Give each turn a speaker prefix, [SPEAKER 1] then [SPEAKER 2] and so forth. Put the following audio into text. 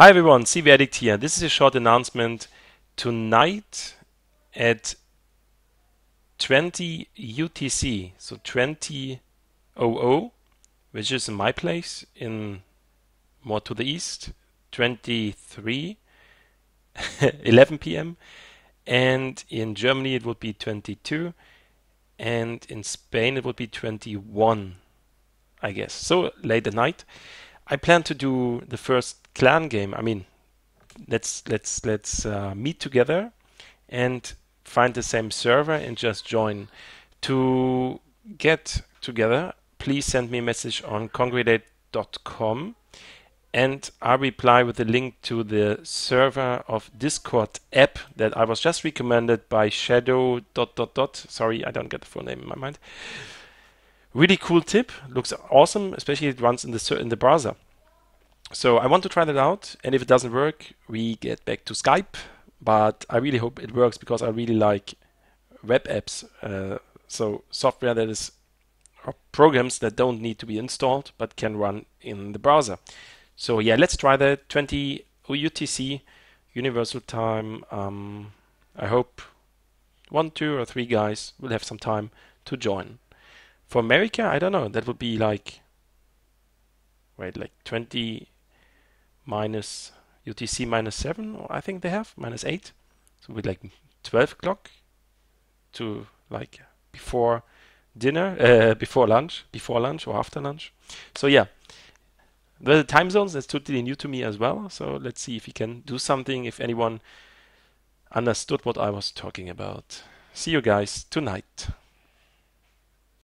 [SPEAKER 1] Hi everyone, CW Addict here. This is a short announcement. Tonight at 20 UTC, so 20 00, which is in my place in more to the east, 23 11 p.m. And in Germany it would be 22, and in Spain it would be 21, I guess. So late at night. I plan to do the first clan game. I mean, let's let's let's uh, meet together and find the same server and just join. To get together, please send me a message on kongregate.com and I'll reply with a link to the server of Discord app that I was just recommended by Shadow dot dot dot. Sorry, I don't get the full name in my mind. Really cool tip. Looks awesome, especially it runs in the in the browser. So I want to try that out, and if it doesn't work, we get back to Skype. But I really hope it works because I really like web apps. Uh, so software that is programs that don't need to be installed but can run in the browser. So yeah, let's try that. 20 UTC Universal Time. Um, I hope one, two, or three guys will have some time to join. For America, I don't know. That would be like, wait, like 20 minus UTC minus 7, or I think they have, minus 8. So with like 12 o'clock to like before dinner, uh, before lunch, before lunch or after lunch. So yeah, the time zones, that's totally new to me as well. So let's see if we can do something, if anyone understood what I was talking about. See you guys tonight.